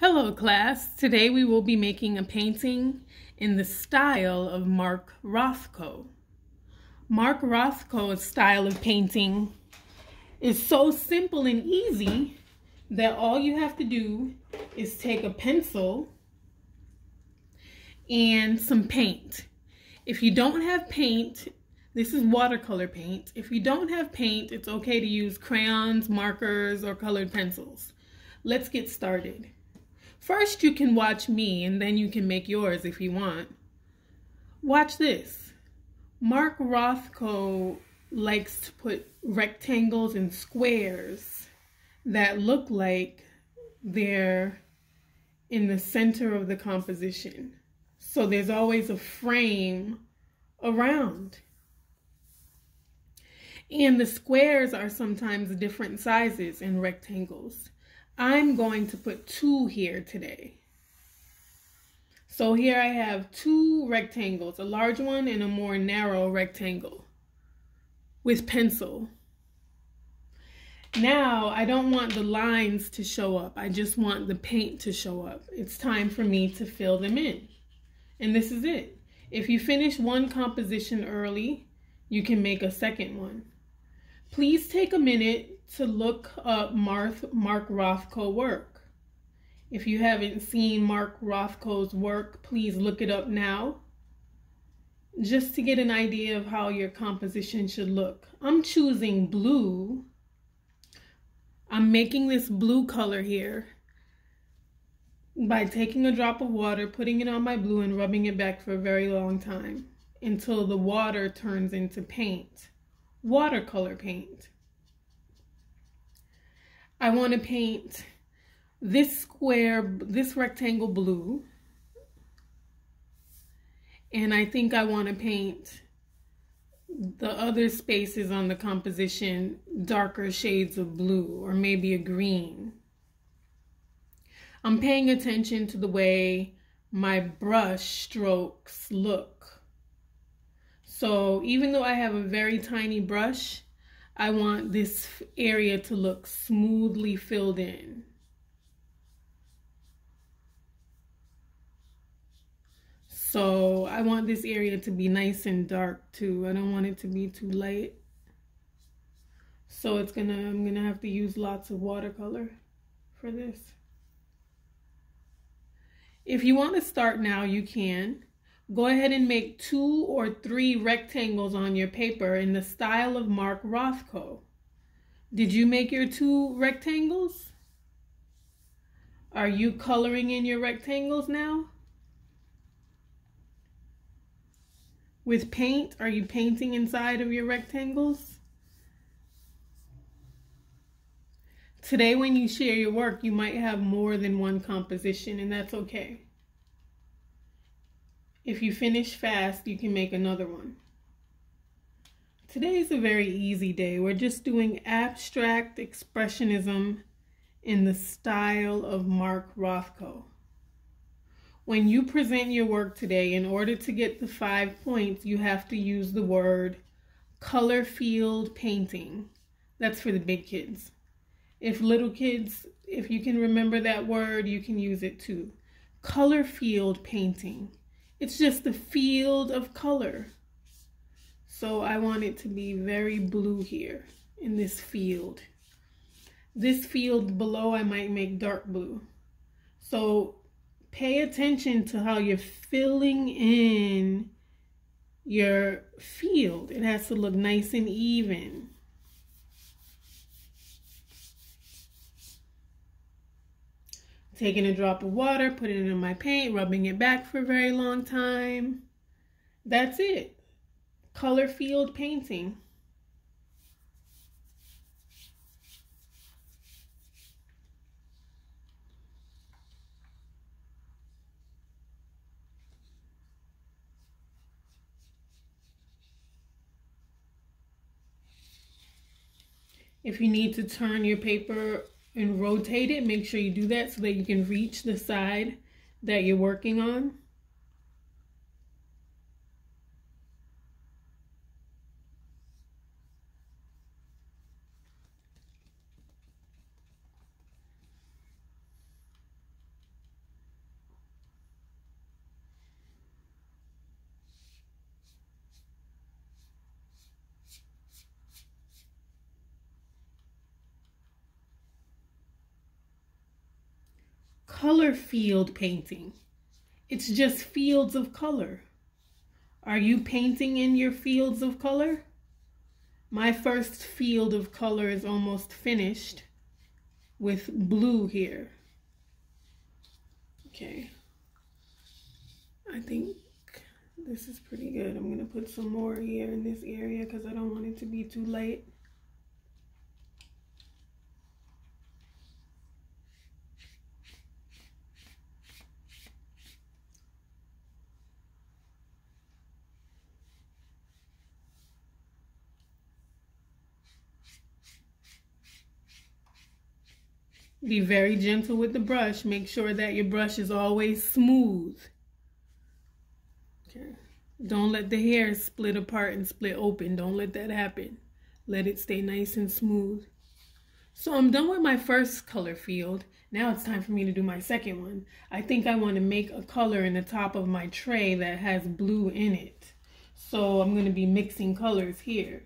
Hello class, today we will be making a painting in the style of Mark Rothko. Mark Rothko's style of painting is so simple and easy that all you have to do is take a pencil and some paint. If you don't have paint, this is watercolor paint. If you don't have paint, it's okay to use crayons, markers, or colored pencils. Let's get started. First, you can watch me and then you can make yours if you want. Watch this. Mark Rothko likes to put rectangles and squares that look like they're in the center of the composition. So there's always a frame around. And the squares are sometimes different sizes in rectangles. I'm going to put two here today. So here I have two rectangles, a large one and a more narrow rectangle with pencil. Now I don't want the lines to show up. I just want the paint to show up. It's time for me to fill them in. And this is it. If you finish one composition early, you can make a second one. Please take a minute to look up Mark, Mark Rothko work. If you haven't seen Mark Rothko's work, please look it up now just to get an idea of how your composition should look. I'm choosing blue. I'm making this blue color here by taking a drop of water, putting it on my blue and rubbing it back for a very long time until the water turns into paint, watercolor paint. I want to paint this square, this rectangle blue. And I think I want to paint the other spaces on the composition darker shades of blue or maybe a green. I'm paying attention to the way my brush strokes look. So even though I have a very tiny brush, I want this area to look smoothly filled in. So I want this area to be nice and dark too. I don't want it to be too light. So it's gonna, I'm gonna have to use lots of watercolor for this. If you want to start now, you can. Go ahead and make two or three rectangles on your paper in the style of Mark Rothko. Did you make your two rectangles? Are you coloring in your rectangles now? With paint, are you painting inside of your rectangles? Today when you share your work, you might have more than one composition and that's okay. If you finish fast, you can make another one. Today is a very easy day. We're just doing abstract expressionism in the style of Mark Rothko. When you present your work today, in order to get the five points, you have to use the word color field painting. That's for the big kids. If little kids, if you can remember that word, you can use it too. Color field painting. It's just the field of color. So I want it to be very blue here in this field. This field below I might make dark blue. So pay attention to how you're filling in your field. It has to look nice and even. Taking a drop of water, putting it in my paint, rubbing it back for a very long time. That's it. Color field painting. If you need to turn your paper and rotate it. Make sure you do that so that you can reach the side that you're working on. Color field painting. It's just fields of color. Are you painting in your fields of color? My first field of color is almost finished with blue here. Okay. I think this is pretty good. I'm going to put some more here in this area because I don't want it to be too light. Be very gentle with the brush. Make sure that your brush is always smooth. Okay. Don't let the hair split apart and split open. Don't let that happen. Let it stay nice and smooth. So I'm done with my first color field. Now it's time for me to do my second one. I think I want to make a color in the top of my tray that has blue in it. So I'm going to be mixing colors here.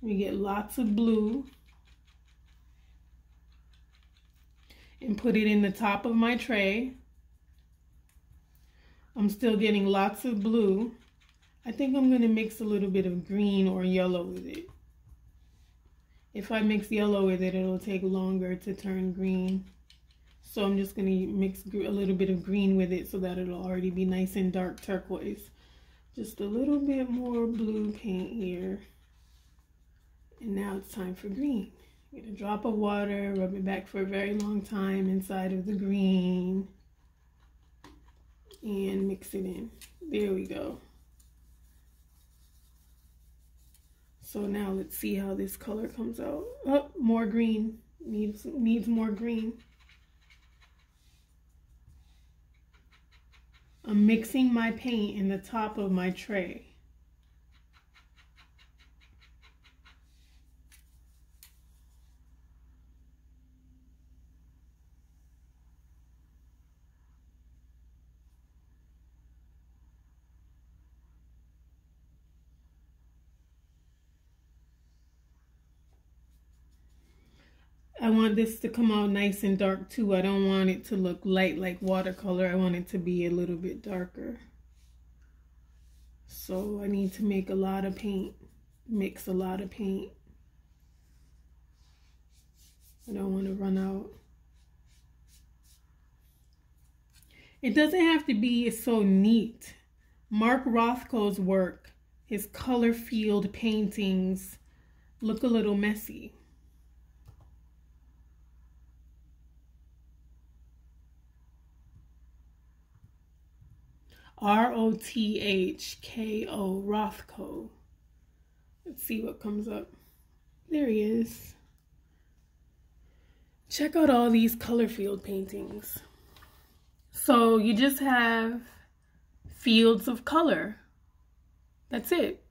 We get lots of blue. And put it in the top of my tray. I'm still getting lots of blue. I think I'm going to mix a little bit of green or yellow with it. If I mix yellow with it, it'll take longer to turn green. So I'm just going to mix a little bit of green with it so that it'll already be nice and dark turquoise. Just a little bit more blue paint here. And now it's time for green. Get a drop of water, rub it back for a very long time inside of the green and mix it in. There we go. So now let's see how this color comes out. Oh, more green. Needs, needs more green. I'm mixing my paint in the top of my tray. I want this to come out nice and dark too. I don't want it to look light like watercolor. I want it to be a little bit darker. So I need to make a lot of paint, mix a lot of paint. I don't want to run out. It doesn't have to be so neat. Mark Rothko's work, his color field paintings look a little messy. R O T H K O Rothko. Let's see what comes up. There he is. Check out all these color field paintings. So you just have fields of color. That's it.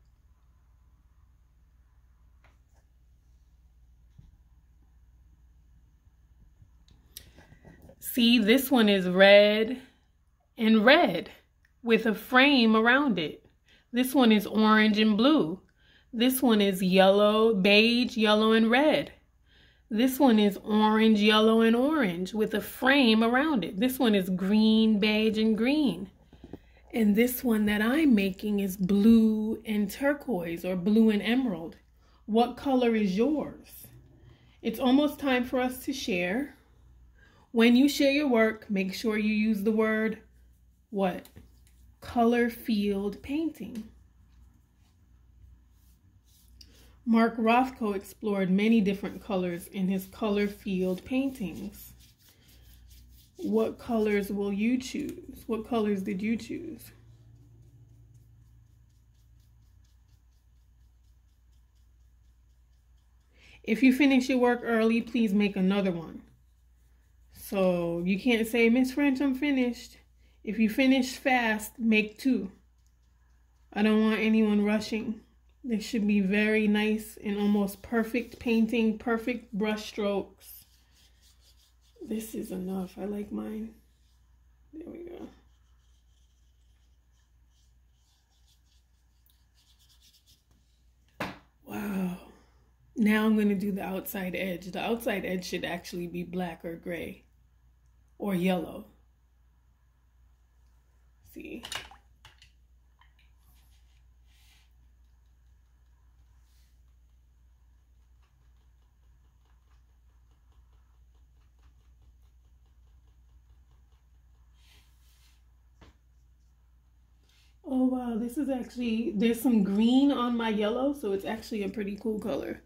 See, this one is red and red with a frame around it. This one is orange and blue. This one is yellow, beige, yellow, and red. This one is orange, yellow, and orange with a frame around it. This one is green, beige, and green. And this one that I'm making is blue and turquoise or blue and emerald. What color is yours? It's almost time for us to share. When you share your work, make sure you use the word what? Color field painting. Mark Rothko explored many different colors in his color field paintings. What colors will you choose? What colors did you choose? If you finish your work early, please make another one. So you can't say, Miss French, I'm finished. If you finish fast, make two. I don't want anyone rushing. This should be very nice and almost perfect painting, perfect brush strokes. This is enough. I like mine. There we go. Wow. Now I'm going to do the outside edge. The outside edge should actually be black or gray or yellow. See. Oh wow, this is actually, there's some green on my yellow, so it's actually a pretty cool color.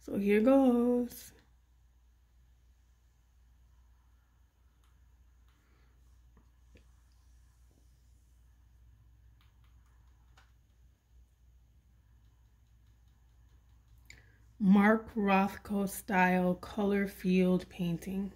So here goes. Mark Rothko style color field painting.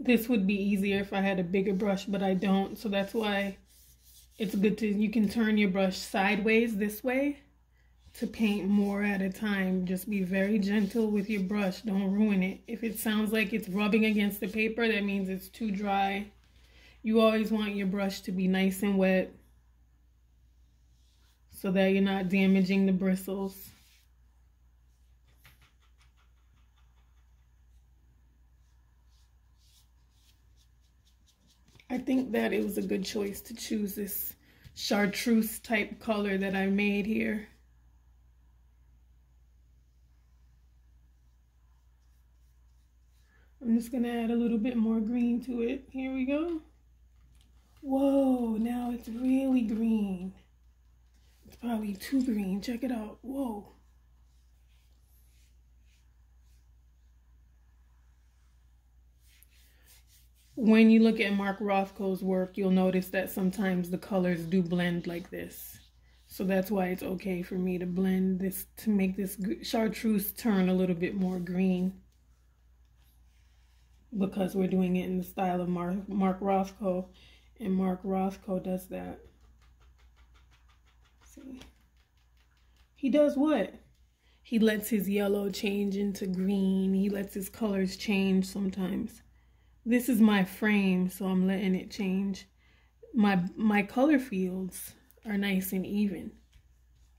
This would be easier if I had a bigger brush, but I don't. So that's why it's good to, you can turn your brush sideways this way to paint more at a time. Just be very gentle with your brush. Don't ruin it. If it sounds like it's rubbing against the paper, that means it's too dry. You always want your brush to be nice and wet so that you're not damaging the bristles. I think that it was a good choice to choose this chartreuse type color that I made here. I'm just going to add a little bit more green to it. Here we go. Whoa, now it's really green. It's probably too green. Check it out. Whoa. When you look at Mark Rothko's work, you'll notice that sometimes the colors do blend like this. So that's why it's okay for me to blend this, to make this chartreuse turn a little bit more green. Because we're doing it in the style of Mark, Mark Rothko. And Mark Rothko does that. see. He does what? He lets his yellow change into green. He lets his colors change sometimes. This is my frame, so I'm letting it change. My, my color fields are nice and even.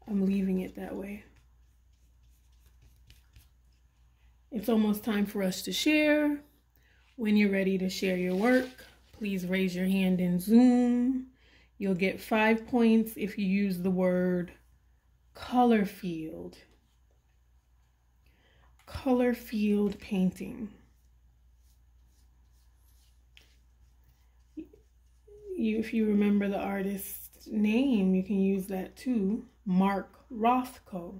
I'm leaving it that way. It's almost time for us to share. When you're ready to share your work, please raise your hand in Zoom. You'll get five points if you use the word color field. Color field painting. You if you remember the artist's name, you can use that too. Mark Rothko.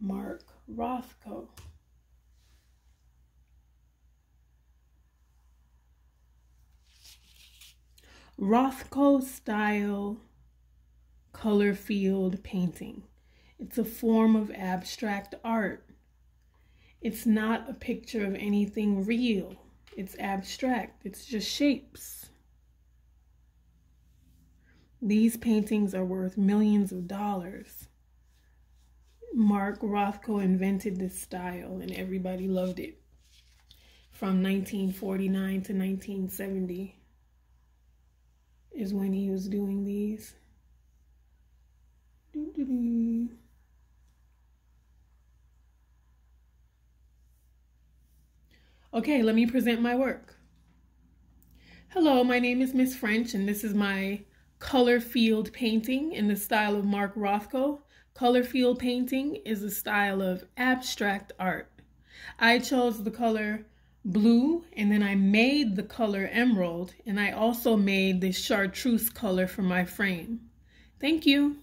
Mark Rothko. Rothko style color field painting. It's a form of abstract art. It's not a picture of anything real. It's abstract. It's just shapes. These paintings are worth millions of dollars. Mark Rothko invented this style and everybody loved it. From 1949 to 1970 is when he was doing these. Doo -doo -doo. Okay, let me present my work. Hello, my name is Miss French and this is my color field painting in the style of Mark Rothko. Color field painting is a style of abstract art. I chose the color blue and then I made the color emerald and I also made this chartreuse color for my frame. Thank you.